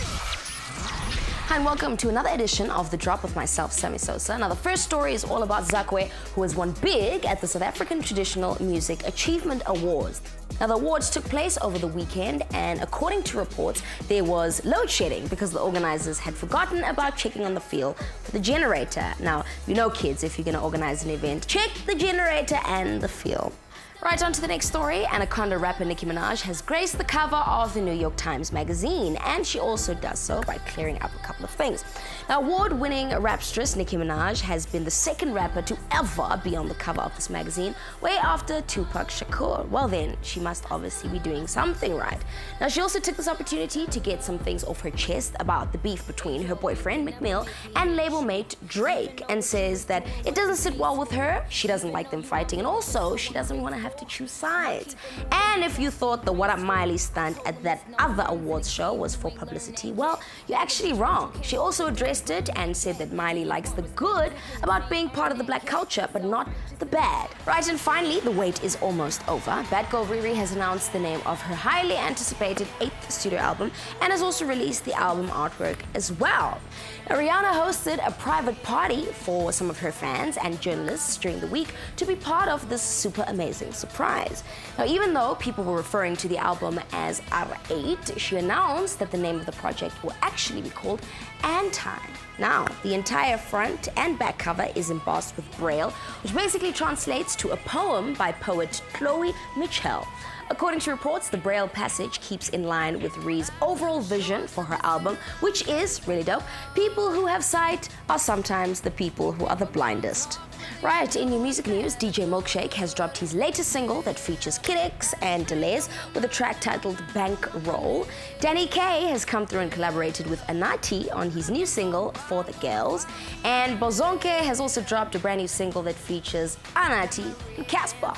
Hi, and welcome to another edition of The Drop with myself, Sammy Sosa. Now, the first story is all about Zakwe, who has won big at the South African Traditional Music Achievement Awards. Now, the awards took place over the weekend, and according to reports, there was load shedding because the organizers had forgotten about checking on the field for the generator. Now, you know, kids, if you're going to organize an event, check the generator and the field. Right on to the next story. Anaconda rapper Nicki Minaj has graced the cover of the New York Times Magazine, and she also does so by clearing up a couple of things. Now, award-winning rapstress Nicki Minaj has been the second rapper to ever be on the cover of this magazine, way after Tupac Shakur. Well then, she must obviously be doing something right. Now, she also took this opportunity to get some things off her chest about the beef between her boyfriend Meek Mill and label mate Drake, and says that it doesn't sit well with her, she doesn't like them fighting, and also she doesn't want to have have to choose sides. And if you thought the What Up Miley stunt at that other awards show was for publicity, well, you're actually wrong. She also addressed it and said that Miley likes the good about being part of the black culture, but not the bad. Right, and finally, the wait is almost over. Bad Girl Riri has announced the name of her highly anticipated eighth studio album and has also released the album artwork as well. Now, Rihanna hosted a private party for some of her fans and journalists during the week to be part of this super amazing surprise. Now, even though people were referring to the album as R8, she announced that the name of the project will actually be called Anti. Now, the entire front and back cover is embossed with Braille, which basically translates to a poem by poet Chloe Mitchell. According to reports, the Braille passage keeps in line with Rhee's overall vision for her album, which is really dope. People who have sight are sometimes the people who are the blindest. Right, in your music news, DJ Milkshake has dropped his latest single that features Kid X and Da L.E.S. with a track titled Bank Roll. Danny K has come through and collaborated with Anatii on his new single For the Girls. And Boss Zonke has also dropped a brand new single that features Anatii and Cassper.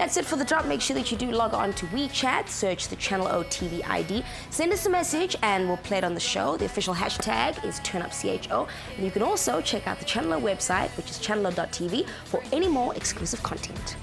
That's it for the drop. Make sure that you do log on to WeChat, search the Channel O TV ID, send us a message, and we'll play it on the show. The official hashtag is TurnUpCHO. And you can also check out the Channel O website, which is channelo.tv, for any more exclusive content.